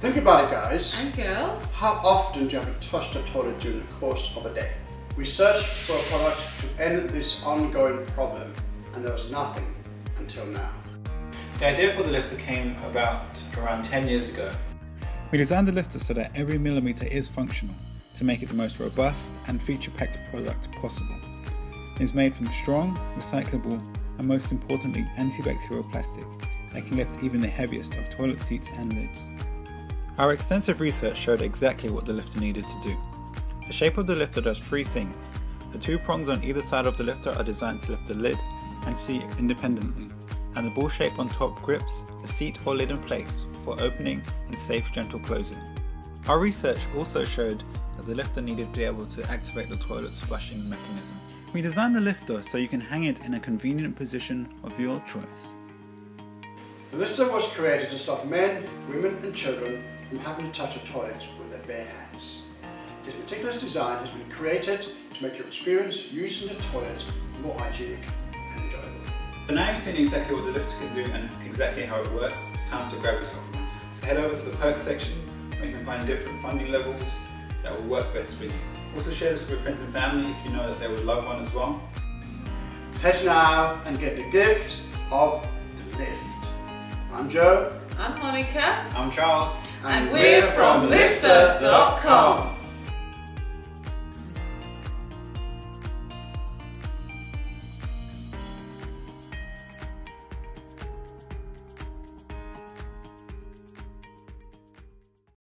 Think about it guys. And girls. How often do you have to touch the toilet during the course of a day? We searched for a product to end this ongoing problem and there was nothing until now. The idea for the Lidfter came about around 10 years ago. We designed the Lidfter so that every millimeter is functional to make it the most robust and feature-packed product possible. It is made from strong, recyclable and most importantly antibacterial plastic that can lift even the heaviest of toilet seats and lids. Our extensive research showed exactly what the Lidfter needed to do. The shape of the Lidfter does three things. The two prongs on either side of the Lidfter are designed to lift the lid and seat independently, and the ball shape on top grips the seat or lid in place for opening and safe gentle closing. Our research also showed that the Lidfter needed to be able to activate the toilet's flushing mechanism. We designed the Lidfter so you can hang it in a convenient position of your choice. The Lidfter was created to stop men, women and children from having to touch a toilet with their bare hands. This meticulous design has been created to make your experience using the toilet more hygienic and enjoyable. So now you've seen exactly what the Lidfter can do and exactly how it works, it's time to grab yourself one. So head over to the perks section where you can find different funding levels that will work best for you. Also share this with your friends and family if you know that they would love one as well. Head now and get the gift of the lift. I'm Joe. I'm Monica. I'm Charles. And, we're from lidfter.com.